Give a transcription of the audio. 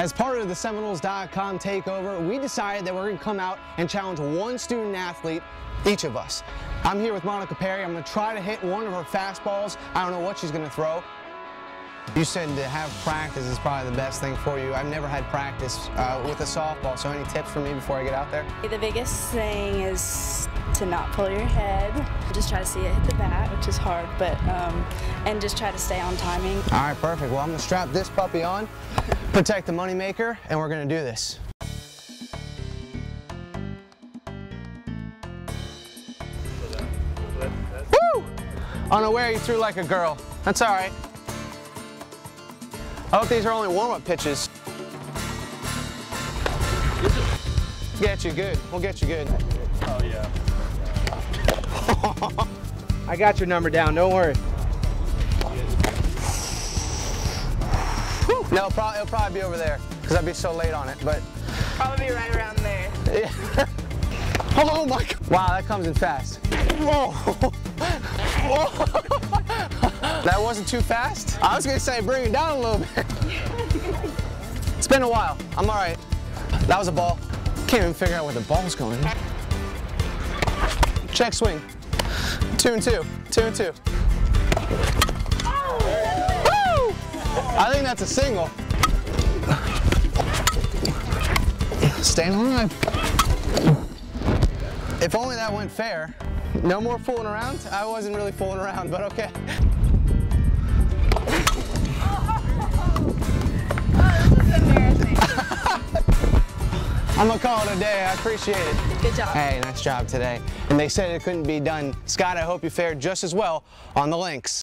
As part of the Seminoles.com takeover, we decided that we're going to come out and challenge one student athlete, each of us. I'm here with Monica Perry. I'm going to try to hit one of her fastballs. I don't know what she's going to throw. You said to have practice is probably the best thing for you. I've never had practice uh, with a softball, so any tips for me before I get out there? The biggest thing is to not pull your head. Just try to see it hit the bat, which is hard, but um, and just try to stay on timing. All right, perfect. Well, I'm gonna strap this puppy on, protect the moneymaker, and we're gonna do this. Woo! Unaware you threw like a girl. That's all right. I hope these are only warm-up pitches. Get you good. We'll get you good. Oh, yeah. I got your number down. Don't worry. No, it'll probably, it'll probably be over there because I'd be so late on it. But Probably right around there. yeah. oh my God! Wow, that comes in fast. Whoa! Whoa. That wasn't too fast. I was gonna say bring it down a little bit. it's been a while. I'm all right. That was a ball. Can't even figure out where the ball's going. Check swing. Two and two. Two and two. Woo! I think that's a single. Staying alive. If only that went fair. No more fooling around. I wasn't really fooling around, but okay. I'm gonna call it a day. I appreciate it. Good job. Hey, nice job today. And they said it couldn't be done. Scott, I hope you fared just as well on the links.